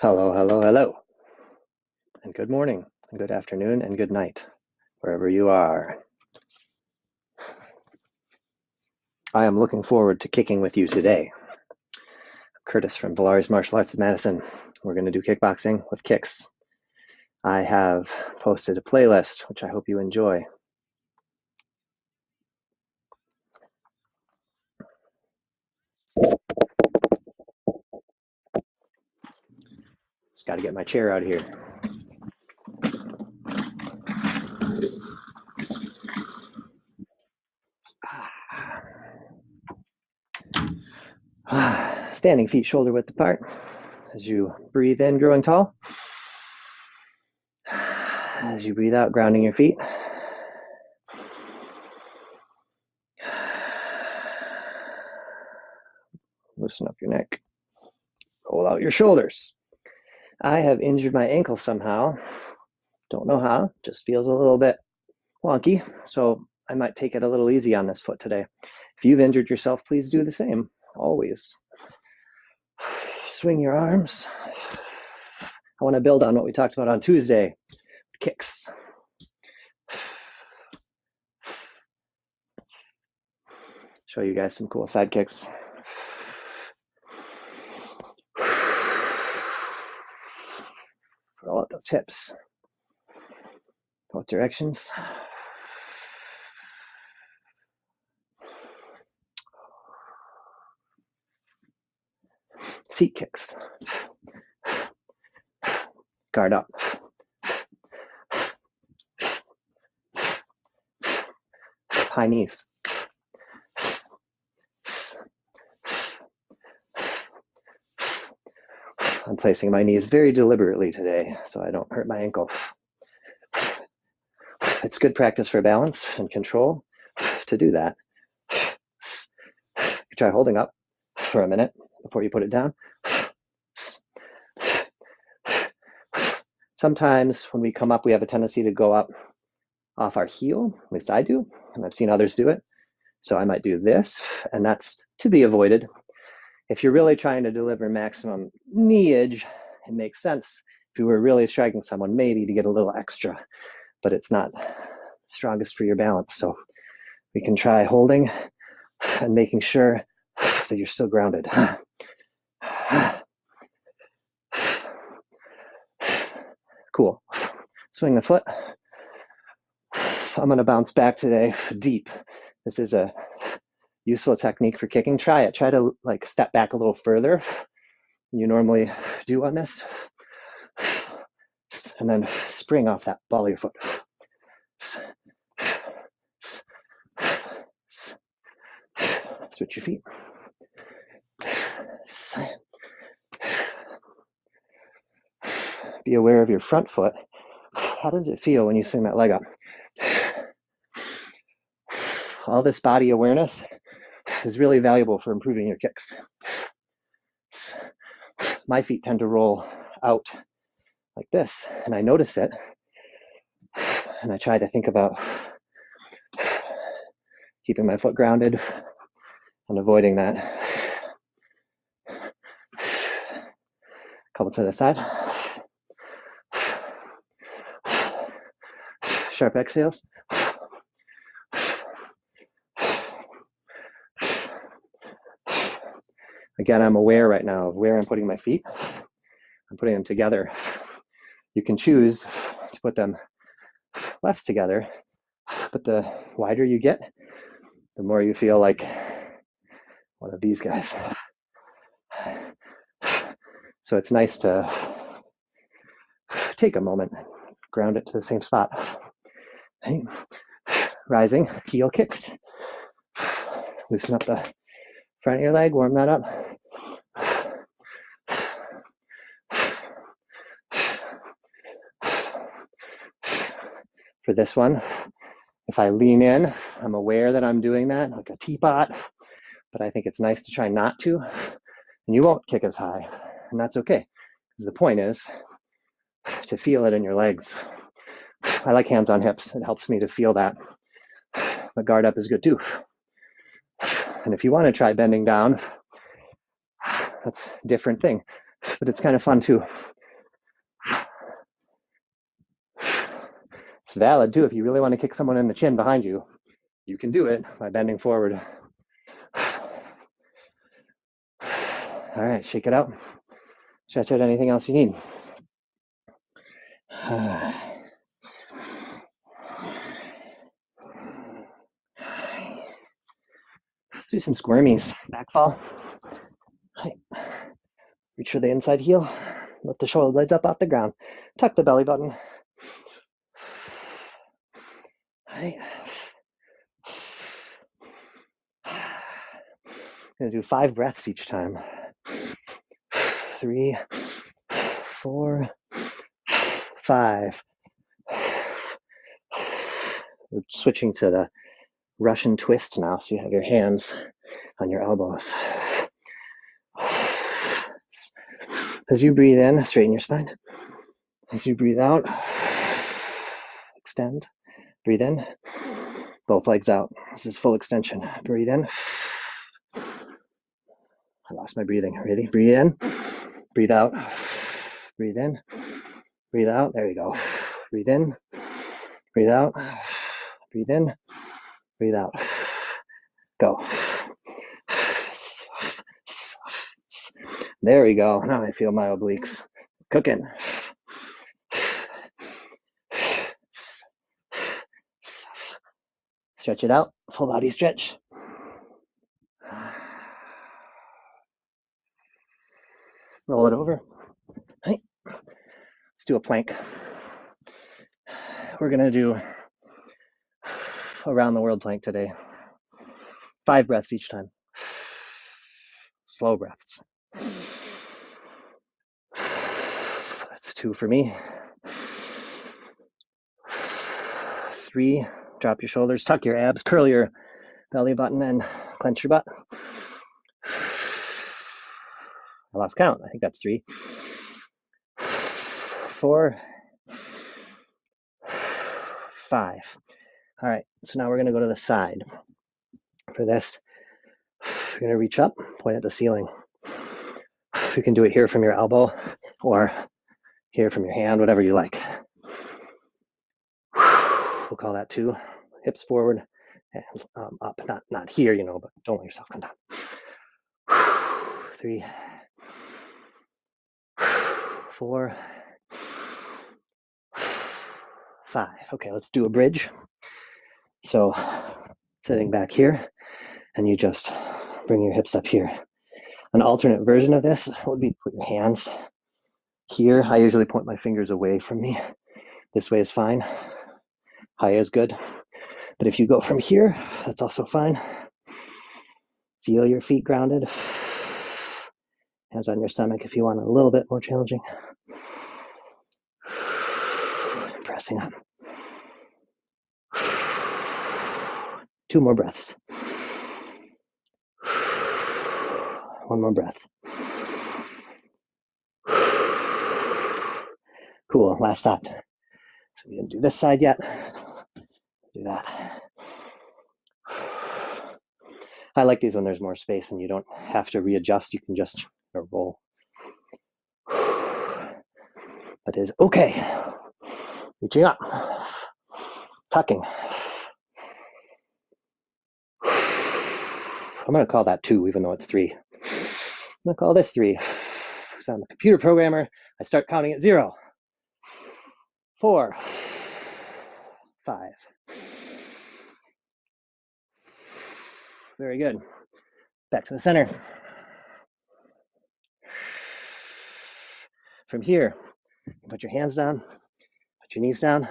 Hello, hello, hello, and good morning, and good afternoon, and good night, wherever you are. I am looking forward to kicking with you today. Curtis from Villari's Martial Arts of Madison. We're going to do kickboxing with kicks. I have posted a playlist, which I hope you enjoy. Got to get my chair out of here. Standing feet shoulder width apart as you breathe in, growing tall. As you breathe out, grounding your feet. Loosen up your neck. Roll out your shoulders. I have injured my ankle somehow. Don't know how, just feels a little bit wonky. So I might take it a little easy on this foot today. If you've injured yourself, please do the same, always. Swing your arms. I want to build on what we talked about on Tuesday kicks. Show you guys some cool side kicks. Roll out those hips. Both directions. Seat kicks. Guard up. High knees. Placing my knees very deliberately today so I don't hurt my ankle. It's good practice for balance and control to do that. Try holding up for a minute before you put it down. Sometimes when we come up, we have a tendency to go up off our heel. At least I do, and I've seen others do it. So I might do this, and that's to be avoided if you're really trying to deliver maximum kneeage, it makes sense. If you were really striking someone, maybe to get a little extra, but it's not strongest for your balance. So we can try holding and making sure that you're still grounded. Cool. Swing the foot. I'm going to bounce back today deep. This is a useful technique for kicking. Try it. Try to like step back a little further you normally do on this. And then spring off that ball of your foot. Switch your feet. Be aware of your front foot. How does it feel when you swing that leg up? All this body awareness is really valuable for improving your kicks. My feet tend to roll out like this, and I notice it, and I try to think about keeping my foot grounded and avoiding that. Couple to the side. Sharp exhales. Again, I'm aware right now of where I'm putting my feet. I'm putting them together. You can choose to put them less together, but the wider you get, the more you feel like one of these guys. So it's nice to take a moment, ground it to the same spot. Rising, heel kicks. Loosen up the front of your leg, warm that up. For this one, if I lean in, I'm aware that I'm doing that like a teapot, but I think it's nice to try not to, and you won't kick as high, and that's okay. Because the point is to feel it in your legs. I like hands on hips, it helps me to feel that. But guard up is good too. And if you want to try bending down, that's a different thing. but it's kind of fun too. It's valid too. If you really want to kick someone in the chin behind you, you can do it by bending forward. All right, shake it out. Stretch out anything else you need. Let's do some squirmies. Back fall. Reach for the inside heel. Lift the shoulder blades up off the ground. Tuck the belly button. Right. Gonna do five breaths each time. Three, four, five. We're switching to the Russian twist now, so you have your hands on your elbows. As you breathe in, straighten your spine. As you breathe out, extend. Breathe in, both legs out. This is full extension. Breathe in. I lost my breathing. Ready? Breathe in, breathe out. Breathe in, breathe out. There you go. Breathe in, breathe out. Breathe in, breathe out. Go. There we go. Now I feel my obliques cooking. Stretch it out, full body stretch. Roll it over. Hey. Let's do a plank. We're going to do around the world plank today. Five breaths each time. Slow breaths. That's two for me. Three, drop your shoulders, tuck your abs, curl your belly button, and clench your butt. I lost count. I think that's three. Four, five. All right, so now we're going to go to the side. For this, you're going to reach up, point at the ceiling. You can do it here from your elbow or here from your hand, whatever you like. We'll call that two. Hips forward and um, up. Not not here, you know, but don't let yourself come down. Three, four, five. Okay, let's do a bridge. So sitting back here, and you just bring your hips up here. An alternate version of this would be put your hands here. I usually point my fingers away from me. This way is fine. High is good. But if you go from here, that's also fine. Feel your feet grounded. Hands on your stomach if you want a little bit more challenging. Pressing up. Two more breaths. One more breath. Cool, last side. So we didn't do this side yet. Do that. I like these when there's more space and you don't have to readjust. You can just roll. That is okay. Reaching up. Tucking. I'm going to call that two, even though it's three. I'm gonna call this three. So I'm a computer programmer. I start counting at zero, four, five. Very good. Back to the center. From here, put your hands down, put your knees down.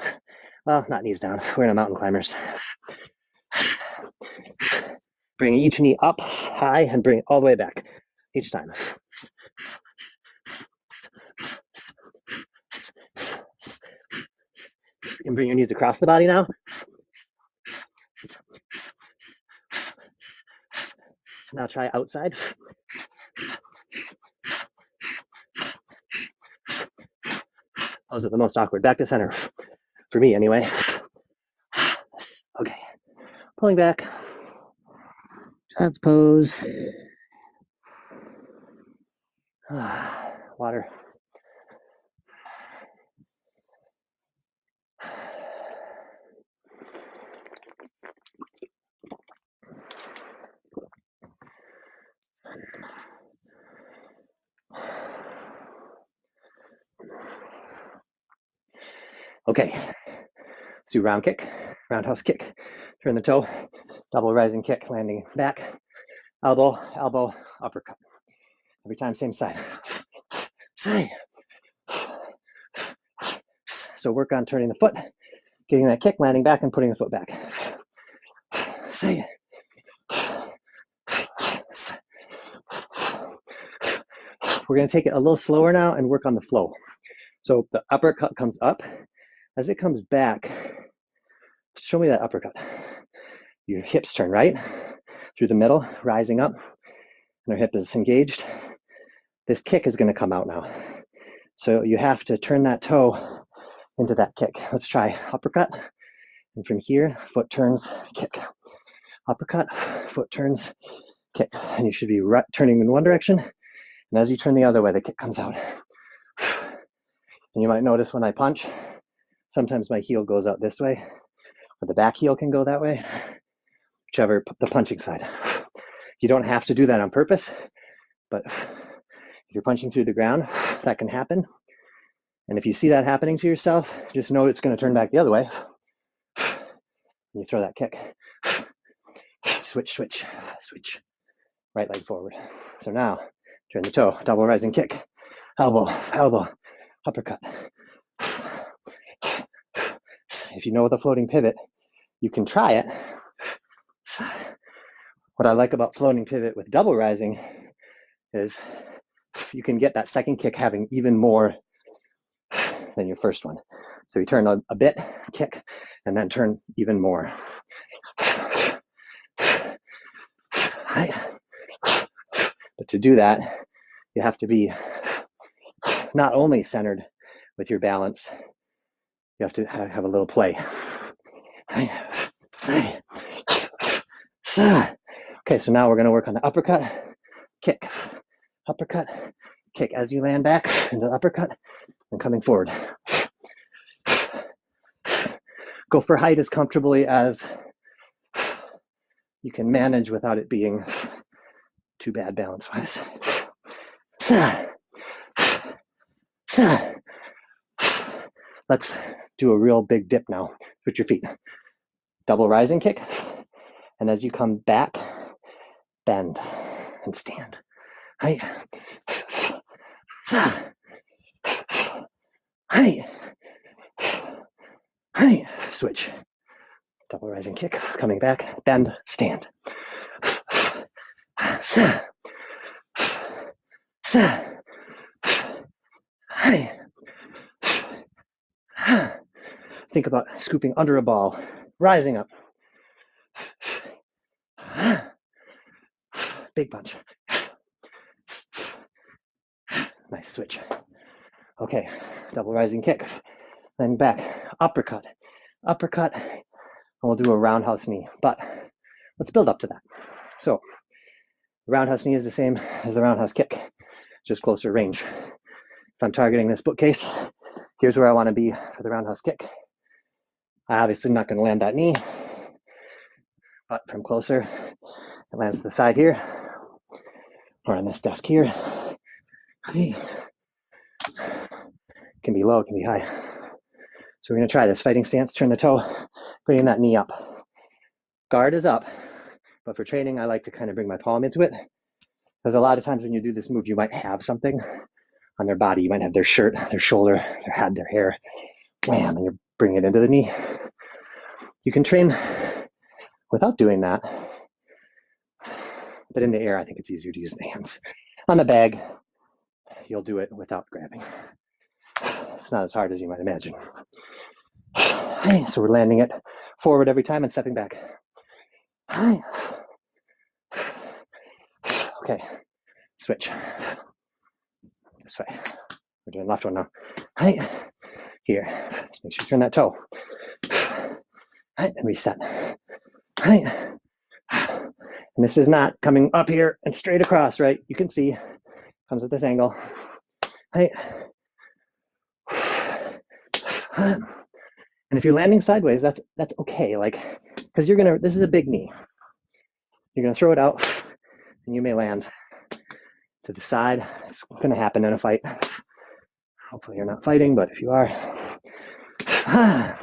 Well, not knees down. We're in a mountain climbers. Bring each knee up high and bring it all the way back each time. You can bring your knees across the body now. Now try outside. Those are the most awkward. Back to center. For me, anyway. Okay. Pulling back. Child's pose. water. Okay, let's do round kick, roundhouse kick. Turn the toe, double rising kick, landing back, elbow, elbow, uppercut. Every time, same side. So work on turning the foot, getting that kick, landing back, and putting the foot back. Say it. We're going to take it a little slower now and work on the flow. So the uppercut comes up. As it comes back, show me that uppercut. Your hips turn right through the middle, rising up, and our hip is engaged. This kick is going to come out now. So you have to turn that toe into that kick. Let's try uppercut. And from here, foot turns, kick. Uppercut, foot turns, kick. And you should be right, turning in one direction. And as you turn the other way, the kick comes out. And you might notice when I punch, sometimes my heel goes out this way, or the back heel can go that way, whichever the punching side. You don't have to do that on purpose, but if you're punching through the ground, that can happen. And if you see that happening to yourself, just know it's going to turn back the other way. You throw that kick. Switch, switch, switch. Right leg forward. So now, turn the toe, double rising kick. Elbow, elbow, uppercut. If you know the floating pivot, you can try it. What I like about floating pivot with double rising is you can get that second kick having even more than your first one. So you turn a, a bit, kick, and then turn even more. But to do that, you have to be not only centered with your balance, you have to have a little play. Okay, so now we're going to work on the uppercut, kick, uppercut, kick as you land back into the uppercut and coming forward. Go for height as comfortably as you can manage without it being too bad balance wise. Let's do a real big dip now. Switch your feet. Double rising kick. And as you come back, bend and stand. Hi. Hi. Hi. Switch. Double rising kick. Coming back. Bend. Stand. Hi. Think about scooping under a ball, rising up. Big punch. Nice switch. Okay, double rising kick. Then back, uppercut, uppercut, and we'll do a roundhouse knee. But let's build up to that. So, roundhouse knee is the same as the roundhouse kick, just closer range. If I'm targeting this bookcase, here's where I want to be for the roundhouse kick. I obviously not going to land that knee, but from closer, it lands to the side here, or on this desk here. It can be low, can be high. So we're to try this fighting stance, turn the toe, bringing that knee up. Guard is up, but for training, I like to kind of bring my palm into it. Because a lot of times when you do this move, you might have something on their body. You might have their shirt, their shoulder, their head, their hair. Wham, and you're bringing it into the knee. You can train without doing that. But in the air, I think it's easier to use the hands. On the bag, you'll do it without grabbing. It's not as hard as you might imagine. So we're landing it forward every time and stepping back. Hi. Okay, switch. This way. We're doing left one now. Hi. Here, make sure you turn that toe. Hi. And reset. And this is not coming up here and straight across, right? You can see comes at this angle. Right. And if you're landing sideways, that's that's okay. Like, because you're gonna. This is a big knee. You're gonna throw it out, and you may land to the side. It's gonna happen in a fight. Hopefully, you're not fighting, but if you are,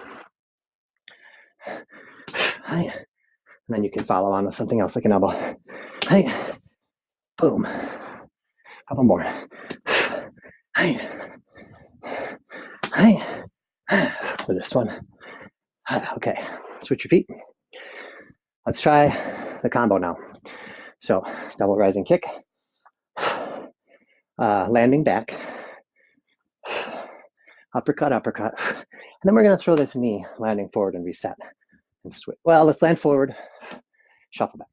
and then you can follow on with something else like an elbow. Hey, boom. A couple more. Hey, hey. For this one. Okay, switch your feet. Let's try the combo now. So, double rising kick, uh, landing back, uppercut, uppercut. And then we're going to throw this knee landing forward and reset and switch. Well, let's land forward, shuffle back.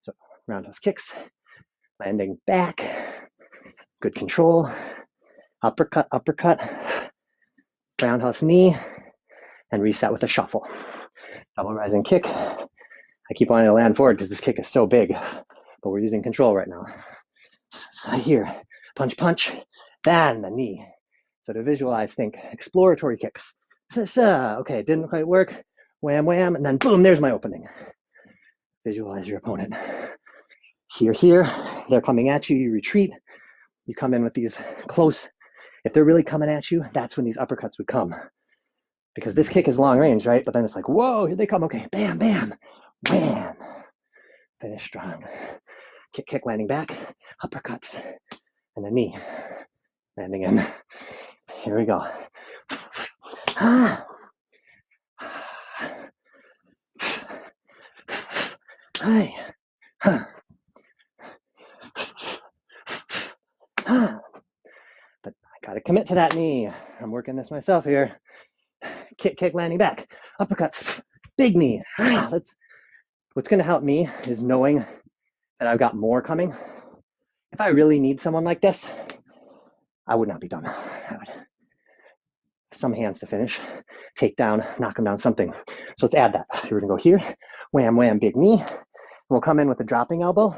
So, roundhouse kicks, landing back, good control, uppercut, uppercut, roundhouse knee, and reset with a shuffle. Double rising kick. I keep wanting to land forward because this kick is so big, but we're using control right now. So here, punch, punch, then the knee. So to visualize, think exploratory kicks. Okay, didn't quite work. Wham, wham, and then boom, there's my opening. Visualize your opponent. Here, here, they're coming at you, you retreat. You come in with these close if they're really coming at you, that's when these uppercuts would come. Because this kick is long range, right? But then it's like, whoa, here they come. Okay, bam, bam, wham. Finish strong. Kick, kick, landing back, uppercuts, and a knee. Landing in. Here we go. Ah. Hi. Huh. Huh. Got to commit to that knee. I'm working this myself here. Kick, kick, landing back. Uppercuts. Big knee. Ah, let's. What's going to help me is knowing that I've got more coming. If I really need someone like this, I would not be done. I would some hands to finish, take down, knock them down, something. So let's add that. We're gonna go here, wham, wham, big knee. We'll come in with a dropping elbow,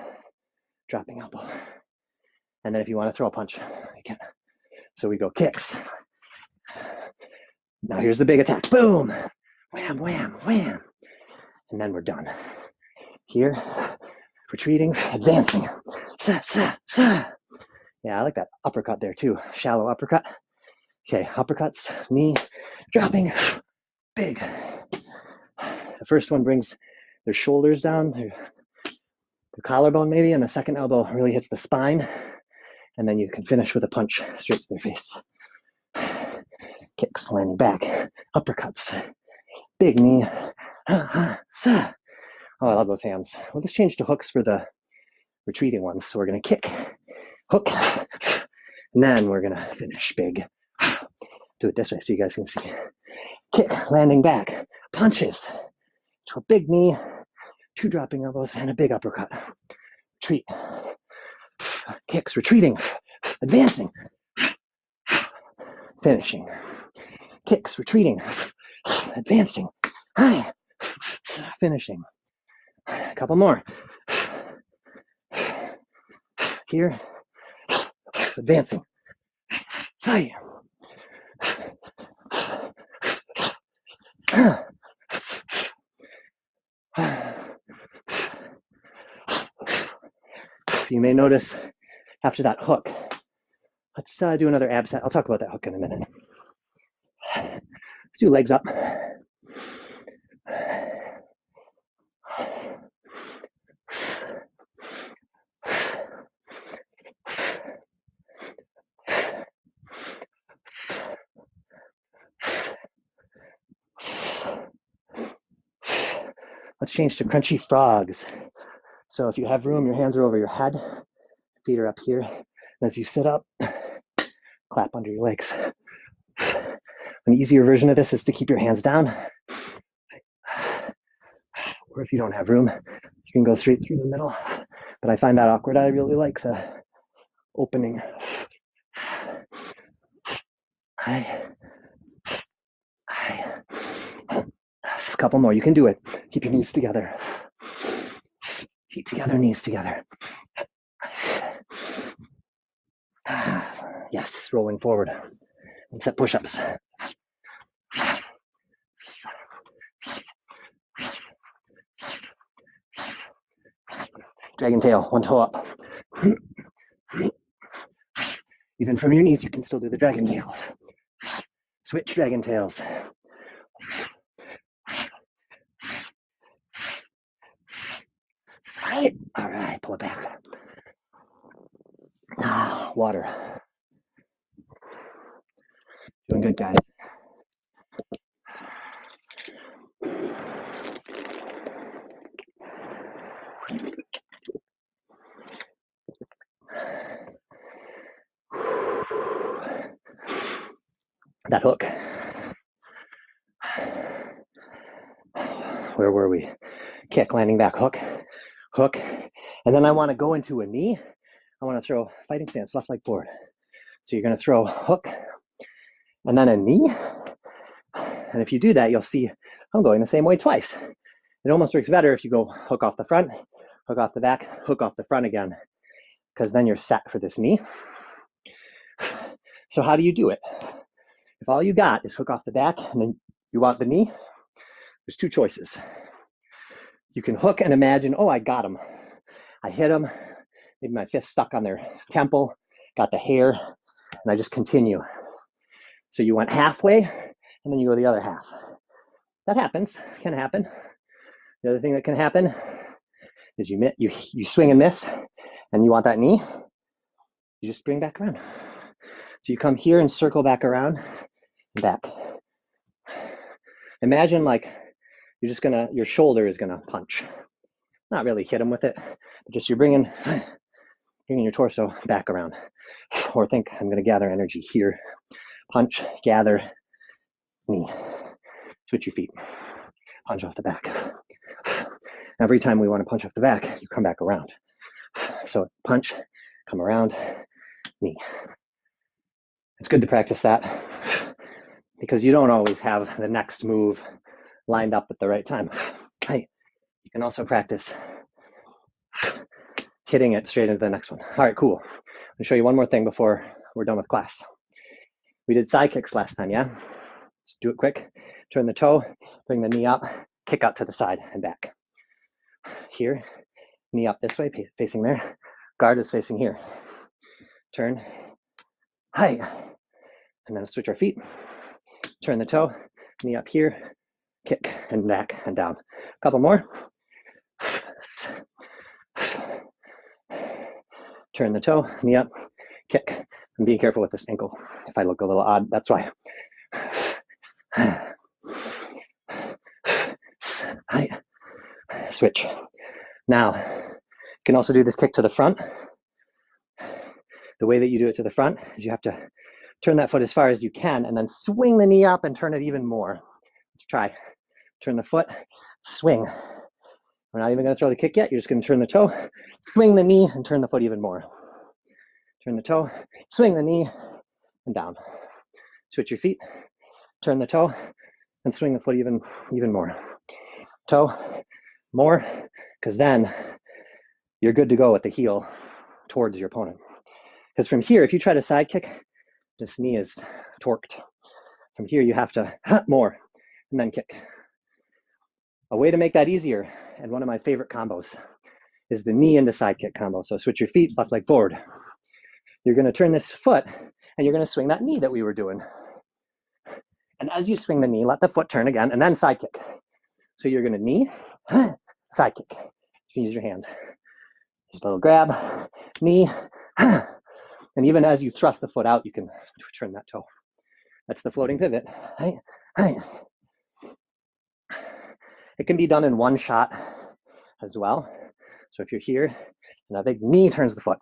dropping elbow. And then if you want to throw a punch, you can. So we go kicks. Now here's the big attack. Boom! Wham, wham, wham. And then we're done. Here, retreating, advancing. Sa, sa, sa. Yeah, I like that uppercut there too. Shallow uppercut. Okay, uppercuts, knee, dropping, big. The first one brings their shoulders down, their, their collarbone maybe, and the second elbow really hits the spine and then you can finish with a punch straight to their face. Kicks, landing back, uppercuts, big knee. Oh, I love those hands. We'll just change to hooks for the retreating ones. So we're going to kick, hook, and then we're going to finish big. Do it this way so you guys can see. Kick, landing back, punches to a big knee, two dropping elbows, and a big uppercut. Retreat, kicks, retreating, advancing, finishing, kicks, retreating, advancing, finishing. A couple more. Here, advancing. Side. You may notice after that hook. Let's uh, do another ab set. I'll talk about that hook in a minute. Let's do legs up. Let's change to crunchy frogs. So if you have room, your hands are over your head, feet are up here. And as you sit up, clap under your legs. An easier version of this is to keep your hands down. Or if you don't have room, you can go straight through the middle. But I find that awkward. I really like the opening. I, I, a couple more. You can do it. Keep your knees together. Feet together, knees together. Yes, rolling forward. And set push-ups. Dragon tail, one toe up. Even from your knees, you can still do the dragon tails. Switch dragon tails. Side. All right, pull it back. Ah, water. Doing good, guys. That hook. Where were we? Kick, landing back, hook, hook. And then I want to go into a knee. I want to throw fighting stance, left leg forward. So you're going to throw hook and then a knee. And if you do that, you'll see I'm going the same way twice. It almost works better if you go hook off the front, hook off the back, hook off the front again, because then you're set for this knee. So how do you do it? If all you got is hook off the back and then you want the knee, there's two choices. You can hook and imagine, oh, I got him. I hit him. Maybe my fist stuck on their temple, got the hair, and I just continue. So you went halfway and then you go the other half. That happens, can happen. The other thing that can happen is you, you, you swing and miss and you want that knee, you just bring back around. So you come here and circle back around and back. Imagine like you're just gonna, your shoulder is gonna punch. Not really hit him with it, but just you're bringing, bringing your torso back around. Or think I'm gonna gather energy here. Punch, gather, knee. Switch your feet. Punch off the back. Every time we want to punch off the back, you come back around. So punch, come around, knee. It's good to practice that because you don't always have the next move lined up at the right time. You can also practice hitting it straight into the next one. All right, cool. I'll show you one more thing before we're done with class. We did side kicks last time, yeah? Let's do it quick. Turn the toe, bring the knee up, kick out to the side and back. Here, knee up this way, facing there. Guard is facing here. Turn, Hi. And then switch our feet. Turn the toe, knee up here, kick and back and down. A couple more. Turn the toe, knee up, kick. I'm being careful with this ankle. If I look a little odd, that's why. Hi. Switch. Now, you can also do this kick to the front the way that you do it to the front is you have to turn that foot as far as you can and then swing the knee up and turn it even more. Let's try. Turn the foot, swing. We're not even going to throw the kick yet. You're just going to turn the toe, swing the knee, and turn the foot even more. Turn the toe, swing the knee, and down. Switch your feet, turn the toe, and swing the foot even, even more. Toe, more, because then you're good to go with the heel towards your opponent. Because from here, if you try to side kick, this knee is torqued. From here, you have to more and then kick. A way to make that easier, and one of my favorite combos, is the knee into side kick combo. So switch your feet, left leg forward. You're going to turn this foot and you're going to swing that knee that we were doing. And as you swing the knee, let the foot turn again and then side kick. So you're going to knee, side kick. You can use your hand. Just a little grab, knee, and even as you thrust the foot out, you can turn that toe. That's the floating pivot. It can be done in one shot as well. So if you're here, and that big knee turns the foot,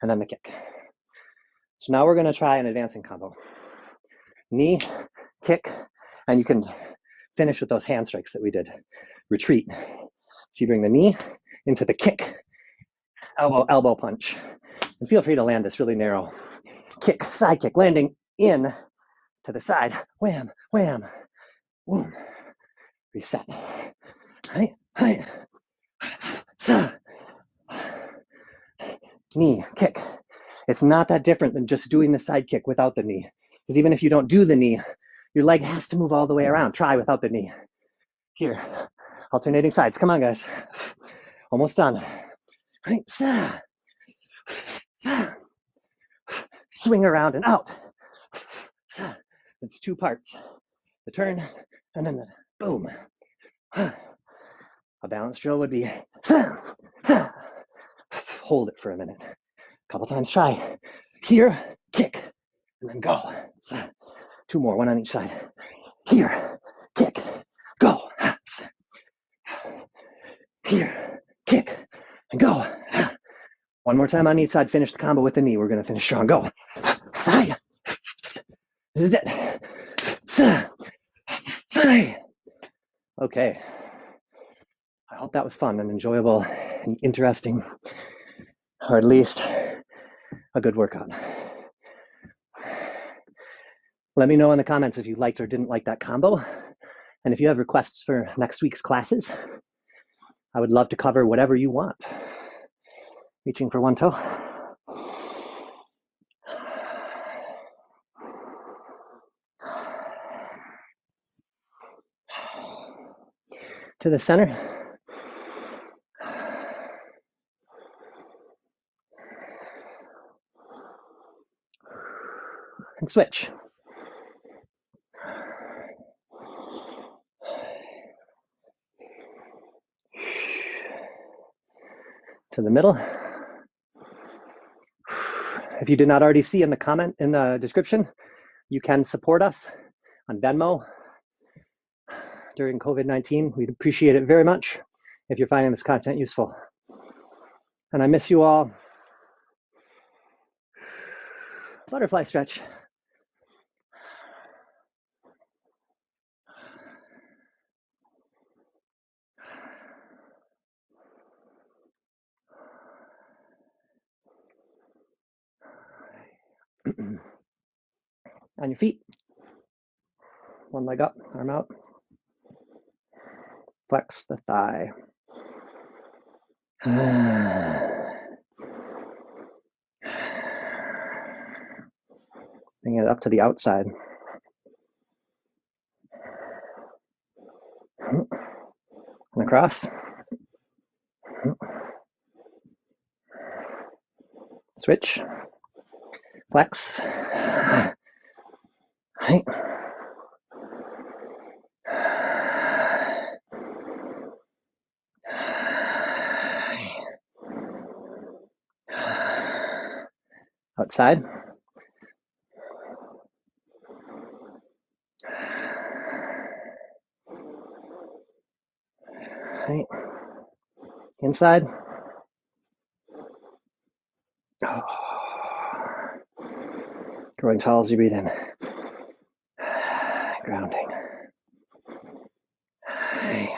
and then the kick. So now we're gonna try an advancing combo. Knee, kick, and you can finish with those hand strikes that we did. Retreat. So you bring the knee into the kick, elbow, elbow punch, and feel free to land this really narrow. Kick, side kick, landing in to the side. Wham, wham, boom. Reset. Hi, hi. Knee, kick. It's not that different than just doing the side kick without the knee. Because even if you don't do the knee, your leg has to move all the way around. Try without the knee. Here, alternating sides. Come on, guys. Almost done. Swing around and out. It's two parts. The turn and then the boom. A balanced drill would be hold it for a minute. A couple times try. Here, kick, and then go. Two more, one on each side. Here, kick, go. Here, kick, and go. One more time on each side. Finish the combo with the knee. We're going to finish strong. Go. This is it. Okay. I hope that was fun and enjoyable and interesting, or at least a good workout. Let me know in the comments if you liked or didn't like that combo. And if you have requests for next week's classes, I would love to cover whatever you want. Reaching for one toe. To the center. And switch. To the middle. If you did not already see in the comment in the description, you can support us on Venmo during COVID 19. We'd appreciate it very much if you're finding this content useful. And I miss you all. Butterfly stretch. on your feet. One leg up, arm out. Flex the thigh. Bring it up to the outside. And across. Switch. Flex. Right. Outside. Right. Inside. Oh. Growing tall as you breathe in. Grounding.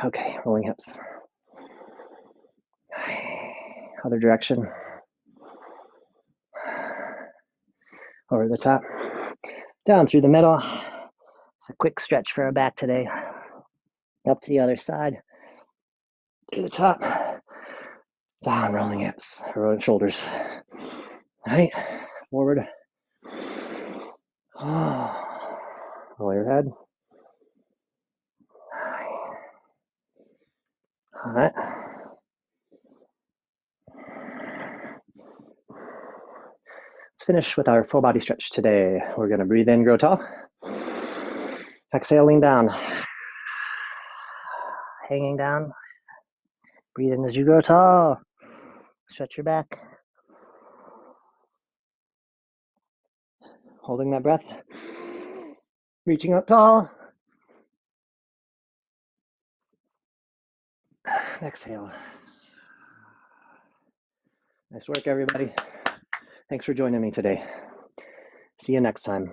Okay, rolling hips. Other direction. Over the top. Down through the middle. It's a quick stretch for our back today. Up to the other side. To the top. Ah, Down, rolling hips, rolling shoulders. Right, forward. Ah, oh. Roll your head. All right. Finish with our full body stretch today. We're going to breathe in, grow tall. Exhale, lean down. Hanging down. Breathe in as you grow tall. Stretch your back. Holding that breath. Reaching up tall. Exhale. Nice work, everybody. Thanks for joining me today. See you next time.